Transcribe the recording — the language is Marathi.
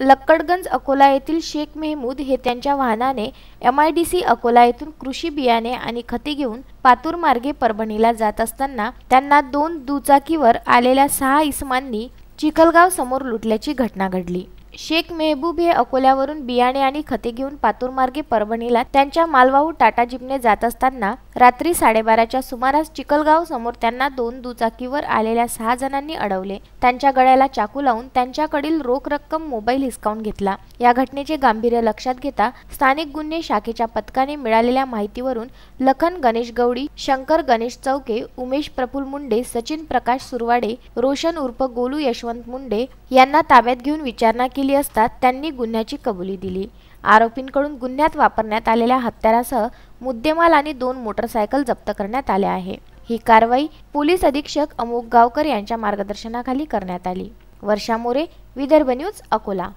लक्कडगंज अकोला येथील शेख मेहमूद हे त्यांच्या वाहनाने M I D C Akola येथून कृषी बियाणे आणि खते घेऊन पातूर मार्गे परभणीला जात असताना त्यांना दोन दुचाकीवर आलेल्या सहा इसमांनी चिखलगाव समोर लुटल्याची घटना घडली. शेख मेहबूब हे अकोल्यावरून बियाणे आणि खते घेऊन पातूर मार्गे परभणीला त्यांच्या मालवाहू टाटा जीपने जात असताना रात्री साडेबाराच्या सुमारास चिखलगाव समोर त्यांना दोन दुचाकीवर आलेल्या सहा जणांनी अडवले. त्यांच्या गळ्याला चाकू लावून त्यांच्याकडील रोख रक्कम मोबाईल हिसकावून घेतला. या घटनेचे गांभीर्य लक्षात घेता स्थानिक गुन्हे शाखेच्या पथकाने मिळालेल्या माहितीवरून लखन गणेश गौडी शंकर गणेश चौके उमेश प्रफुल मुंडे सचिन प्रकाश सुरवाडे रोशन उर्फ गोलू यशवंत मुंडे यांना ताब्यात घेऊन विचारणा केली. केली असता त्यांनी गुन्ह्याची कबुली दिली. आरोपींकडून गुन्ह्यात वापरण्यात आलेल्या हत्यारासह मुद्देमाल आणि दोन मोटरसायकल जप्त करण्यात आल्या आहे. ही कारवाई पोलीस अधीक्षक अमोक गावकर यांच्या मार्गदर्शनाखाली करण्यात आली. वर्षा मोरे विदर्भ न्यूज अकोला.